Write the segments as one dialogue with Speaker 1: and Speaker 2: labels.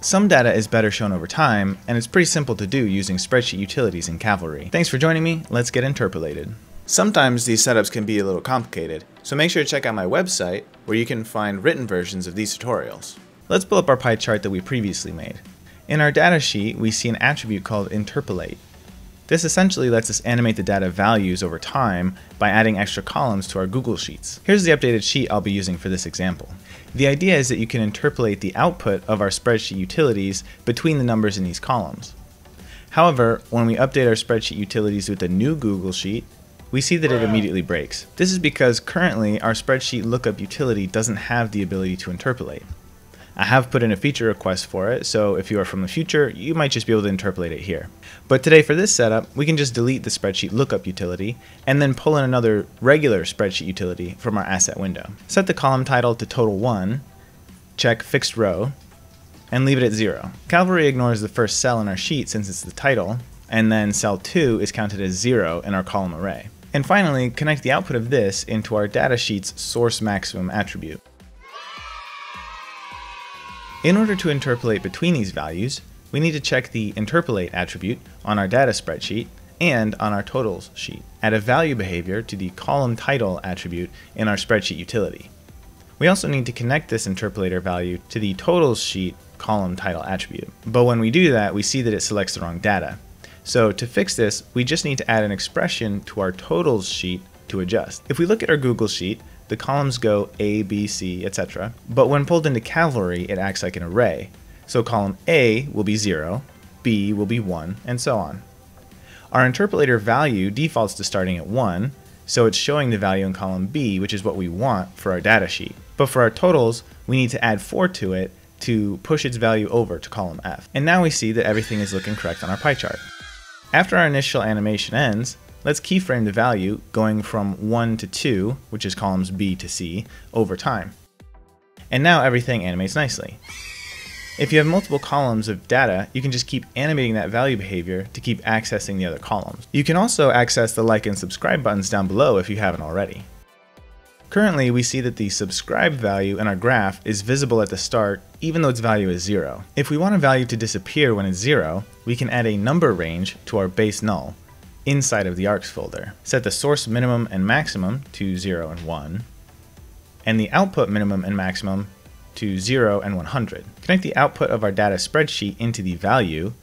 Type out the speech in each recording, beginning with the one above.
Speaker 1: Some data is better shown over time, and it's pretty simple to do using spreadsheet utilities in Cavalry. Thanks for joining me, let's get interpolated. Sometimes these setups can be a little complicated, so make sure to check out my website where you can find written versions of these tutorials. Let's pull up our pie chart that we previously made. In our data sheet, we see an attribute called interpolate. This essentially lets us animate the data values over time by adding extra columns to our Google Sheets. Here's the updated sheet I'll be using for this example. The idea is that you can interpolate the output of our spreadsheet utilities between the numbers in these columns. However, when we update our spreadsheet utilities with a new Google Sheet, we see that it immediately breaks. This is because currently our spreadsheet lookup utility doesn't have the ability to interpolate. I have put in a feature request for it, so if you are from the future, you might just be able to interpolate it here. But today for this setup, we can just delete the spreadsheet lookup utility, and then pull in another regular spreadsheet utility from our asset window. Set the column title to total 1, check fixed row, and leave it at 0. Cavalry ignores the first cell in our sheet since it's the title, and then cell 2 is counted as 0 in our column array. And finally, connect the output of this into our datasheet's source maximum attribute. In order to interpolate between these values, we need to check the interpolate attribute on our data spreadsheet and on our totals sheet. Add a value behavior to the column title attribute in our spreadsheet utility. We also need to connect this interpolator value to the totals sheet column title attribute. But when we do that, we see that it selects the wrong data. So to fix this, we just need to add an expression to our totals sheet to adjust. If we look at our Google Sheet, the columns go A, B, C, etc. But when pulled into Cavalry, it acts like an array. So column A will be 0, B will be 1, and so on. Our interpolator value defaults to starting at 1, so it's showing the value in column B, which is what we want for our data sheet. But for our totals, we need to add 4 to it to push its value over to column F. And now we see that everything is looking correct on our pie chart. After our initial animation ends, Let's keyframe the value going from 1 to 2, which is columns B to C, over time. And now everything animates nicely. If you have multiple columns of data, you can just keep animating that value behavior to keep accessing the other columns. You can also access the like and subscribe buttons down below if you haven't already. Currently, we see that the subscribe value in our graph is visible at the start even though its value is 0. If we want a value to disappear when it's 0, we can add a number range to our base null, inside of the arcs folder. Set the source minimum and maximum to 0 and 1, and the output minimum and maximum to 0 and 100. Connect the output of our data spreadsheet into the value,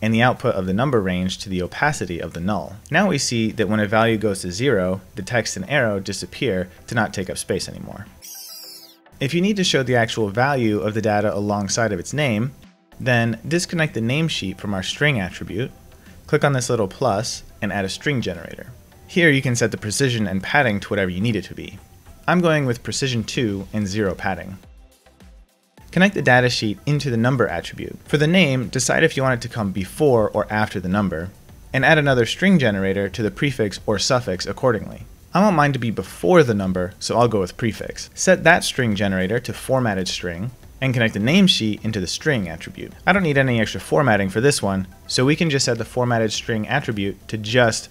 Speaker 1: and the output of the number range to the opacity of the null. Now we see that when a value goes to 0, the text and arrow disappear to not take up space anymore. If you need to show the actual value of the data alongside of its name, then disconnect the name sheet from our string attribute, click on this little plus, and add a string generator. Here you can set the precision and padding to whatever you need it to be. I'm going with precision 2 and 0 padding. Connect the datasheet into the number attribute. For the name, decide if you want it to come before or after the number, and add another string generator to the prefix or suffix accordingly. I want mine to be before the number, so I'll go with prefix. Set that string generator to formatted string, and connect the name sheet into the string attribute. I don't need any extra formatting for this one, so we can just set the formatted string attribute to just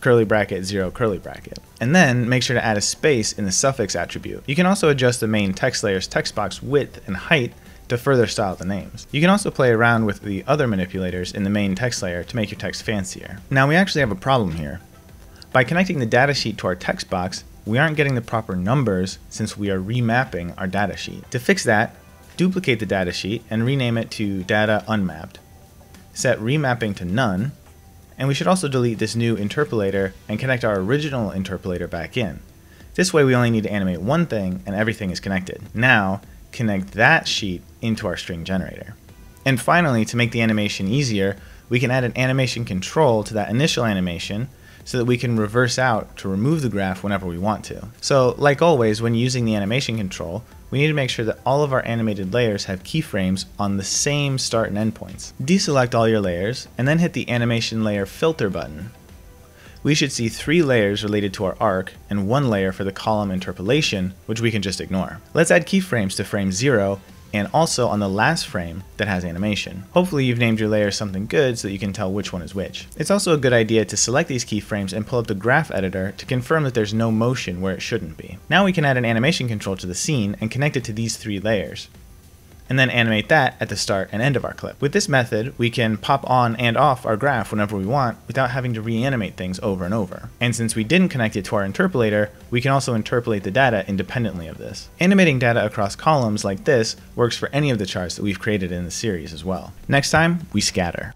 Speaker 1: curly bracket 0 curly bracket. And then make sure to add a space in the suffix attribute. You can also adjust the main text layer's text box width and height to further style the names. You can also play around with the other manipulators in the main text layer to make your text fancier. Now we actually have a problem here. By connecting the datasheet to our text box, we aren't getting the proper numbers since we are remapping our datasheet. To fix that, duplicate the datasheet and rename it to data unmapped. Set remapping to none, and we should also delete this new interpolator and connect our original interpolator back in. This way we only need to animate one thing and everything is connected. Now, connect that sheet into our string generator. And finally, to make the animation easier, we can add an animation control to that initial animation so that we can reverse out to remove the graph whenever we want to. So like always, when using the animation control, we need to make sure that all of our animated layers have keyframes on the same start and end points. Deselect all your layers, and then hit the animation layer filter button. We should see three layers related to our arc, and one layer for the column interpolation, which we can just ignore. Let's add keyframes to frame 0 and also on the last frame that has animation. Hopefully you've named your layers something good so that you can tell which one is which. It's also a good idea to select these keyframes and pull up the graph editor to confirm that there's no motion where it shouldn't be. Now we can add an animation control to the scene and connect it to these three layers. And then animate that at the start and end of our clip. With this method, we can pop on and off our graph whenever we want without having to reanimate things over and over. And since we didn't connect it to our interpolator, we can also interpolate the data independently of this. Animating data across columns like this works for any of the charts that we've created in the series as well. Next time, we scatter.